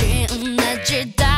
心，那知的道